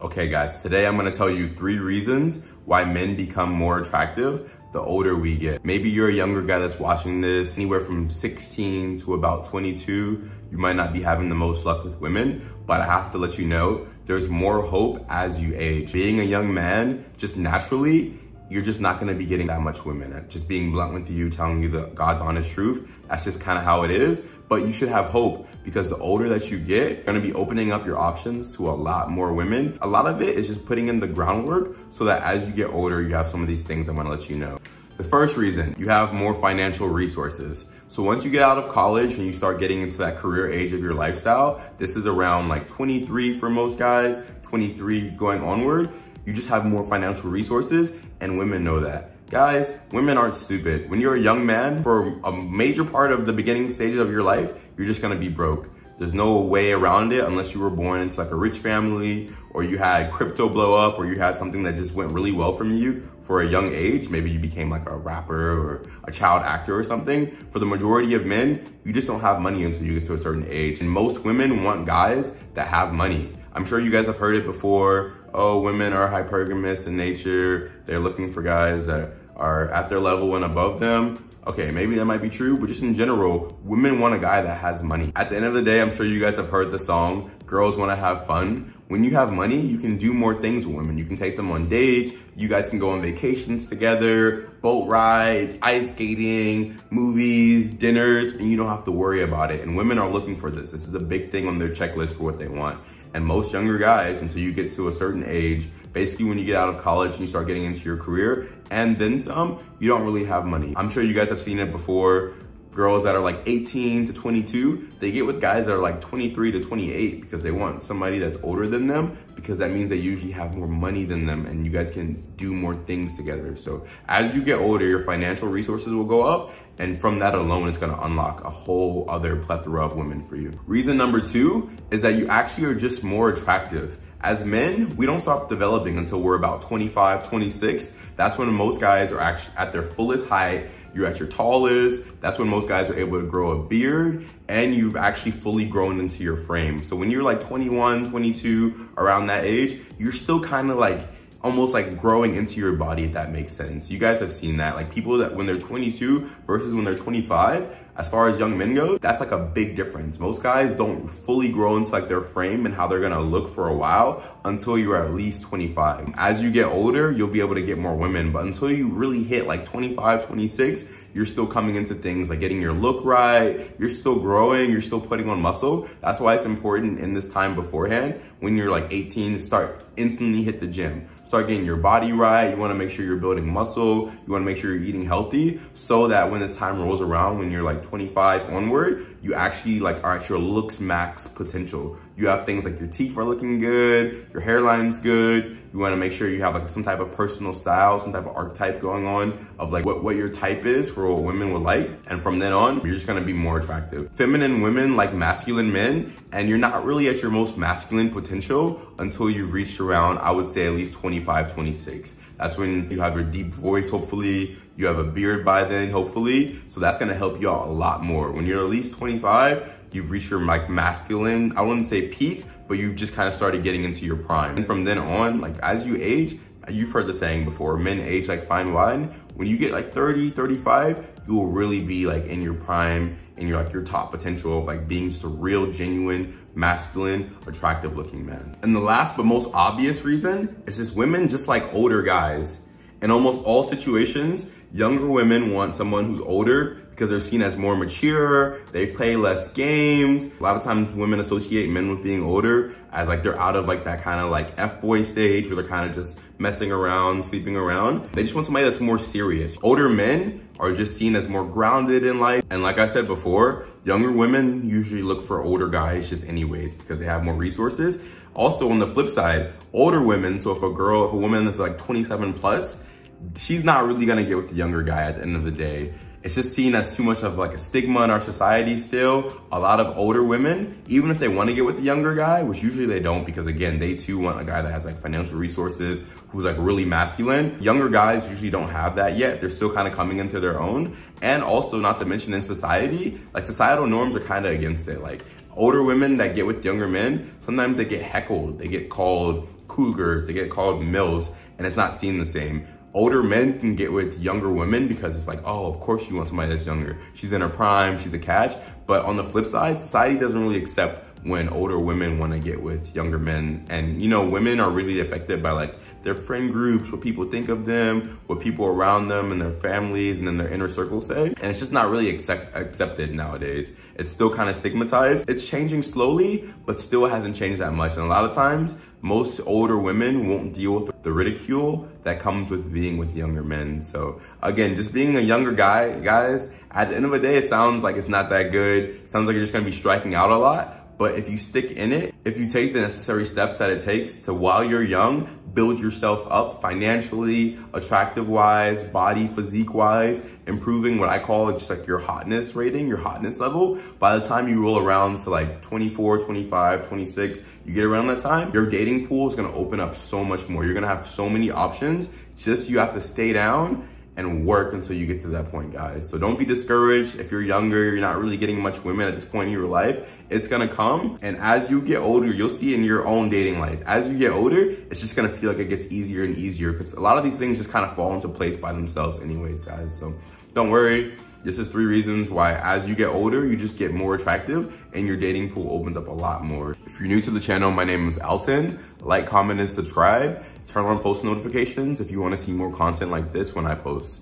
Okay guys, today I'm gonna tell you three reasons why men become more attractive the older we get. Maybe you're a younger guy that's watching this, anywhere from 16 to about 22, you might not be having the most luck with women, but I have to let you know, there's more hope as you age. Being a young man, just naturally, you're just not gonna be getting that much women. Just being blunt with you, telling you the God's honest truth, that's just kind of how it is. But you should have hope because the older that you get, you're gonna be opening up your options to a lot more women. A lot of it is just putting in the groundwork so that as you get older, you have some of these things I'm gonna let you know. The first reason, you have more financial resources. So once you get out of college and you start getting into that career age of your lifestyle, this is around like 23 for most guys, 23 going onward, you just have more financial resources and women know that. Guys, women aren't stupid. When you're a young man, for a major part of the beginning stages of your life, you're just gonna be broke. There's no way around it unless you were born into like a rich family or you had crypto blow up or you had something that just went really well from you for a young age. Maybe you became like a rapper or a child actor or something. For the majority of men, you just don't have money until you get to a certain age. And most women want guys that have money. I'm sure you guys have heard it before. Oh, women are hypergamous in nature. They're looking for guys that are at their level and above them. Okay, maybe that might be true, but just in general, women want a guy that has money. At the end of the day, I'm sure you guys have heard the song, girls wanna have fun. When you have money, you can do more things with women. You can take them on dates, you guys can go on vacations together, boat rides, ice skating, movies, dinners, and you don't have to worry about it. And women are looking for this. This is a big thing on their checklist for what they want. And most younger guys, until you get to a certain age, basically when you get out of college and you start getting into your career and then some, you don't really have money. I'm sure you guys have seen it before. Girls that are like 18 to 22, they get with guys that are like 23 to 28 because they want somebody that's older than them because that means they usually have more money than them and you guys can do more things together. So as you get older, your financial resources will go up and from that alone, it's gonna unlock a whole other plethora of women for you. Reason number two is that you actually are just more attractive. As men, we don't stop developing until we're about 25, 26. That's when most guys are actually at their fullest height. You're at your tallest. That's when most guys are able to grow a beard and you've actually fully grown into your frame. So when you're like 21, 22, around that age, you're still kind of like almost like growing into your body, if that makes sense. You guys have seen that. Like people that when they're 22 versus when they're 25, as far as young men go, that's like a big difference. Most guys don't fully grow into like their frame and how they're gonna look for a while until you're at least 25. As you get older, you'll be able to get more women, but until you really hit like 25, 26, you're still coming into things like getting your look right, you're still growing, you're still putting on muscle. That's why it's important in this time beforehand, when you're like 18, start instantly hit the gym. Start getting your body right. You wanna make sure you're building muscle. You wanna make sure you're eating healthy so that when this time rolls around, when you're like 25 onward, you actually like are at your looks max potential. You have things like your teeth are looking good, your hairline's good, you wanna make sure you have like some type of personal style, some type of archetype going on of like what, what your type is for what women would like. And from then on, you're just gonna be more attractive. Feminine women like masculine men, and you're not really at your most masculine potential until you've reached around, I would say at least 25, 26. That's when you have your deep voice, hopefully. You have a beard by then, hopefully. So that's gonna help you out a lot more. When you're at least 25, you've reached your like masculine, I wouldn't say peak, but you've just kind of started getting into your prime. And from then on, like as you age, you've heard the saying before, men age like fine wine. When you get like 30, 35, you will really be like in your prime and you're like your top potential of like being just a real, genuine, masculine, attractive looking man. And the last but most obvious reason is just women just like older guys. In almost all situations, younger women want someone who's older because they're seen as more mature, they play less games. A lot of times women associate men with being older as like they're out of like that kind of like F-boy stage where they're kind of just messing around, sleeping around. They just want somebody that's more serious. Older men are just seen as more grounded in life. And like I said before, younger women usually look for older guys just anyways because they have more resources. Also on the flip side, older women, so if a girl, if a woman is like 27 plus, she's not really gonna get with the younger guy at the end of the day it's just seen as too much of like a stigma in our society still. A lot of older women, even if they want to get with the younger guy, which usually they don't because again, they too want a guy that has like financial resources, who's like really masculine. Younger guys usually don't have that yet. They're still kind of coming into their own. And also not to mention in society, like societal norms are kind of against it. Like older women that get with younger men, sometimes they get heckled. They get called cougars, they get called mills, and it's not seen the same. Older men can get with younger women because it's like, oh, of course you want somebody that's younger. She's in her prime, she's a catch. But on the flip side, society doesn't really accept when older women want to get with younger men. And, you know, women are really affected by like their friend groups, what people think of them, what people around them and their families and then their inner circle say. And it's just not really accept accepted nowadays. It's still kind of stigmatized. It's changing slowly, but still hasn't changed that much. And a lot of times, most older women won't deal with the ridicule that comes with being with younger men. So again, just being a younger guy, guys, at the end of the day, it sounds like it's not that good. It sounds like you're just gonna be striking out a lot. But if you stick in it, if you take the necessary steps that it takes to, while you're young, build yourself up financially, attractive wise, body, physique wise, improving what I call just like your hotness rating, your hotness level. By the time you roll around to like 24, 25, 26, you get around that time, your dating pool is gonna open up so much more. You're gonna have so many options. Just you have to stay down and work until you get to that point, guys. So don't be discouraged. If you're younger, you're not really getting much women at this point in your life, it's gonna come. And as you get older, you'll see in your own dating life, as you get older, it's just gonna feel like it gets easier and easier because a lot of these things just kind of fall into place by themselves anyways, guys. So don't worry. This is three reasons why as you get older, you just get more attractive and your dating pool opens up a lot more. If you're new to the channel, my name is Alton. Like, comment, and subscribe. Turn on post notifications if you wanna see more content like this when I post.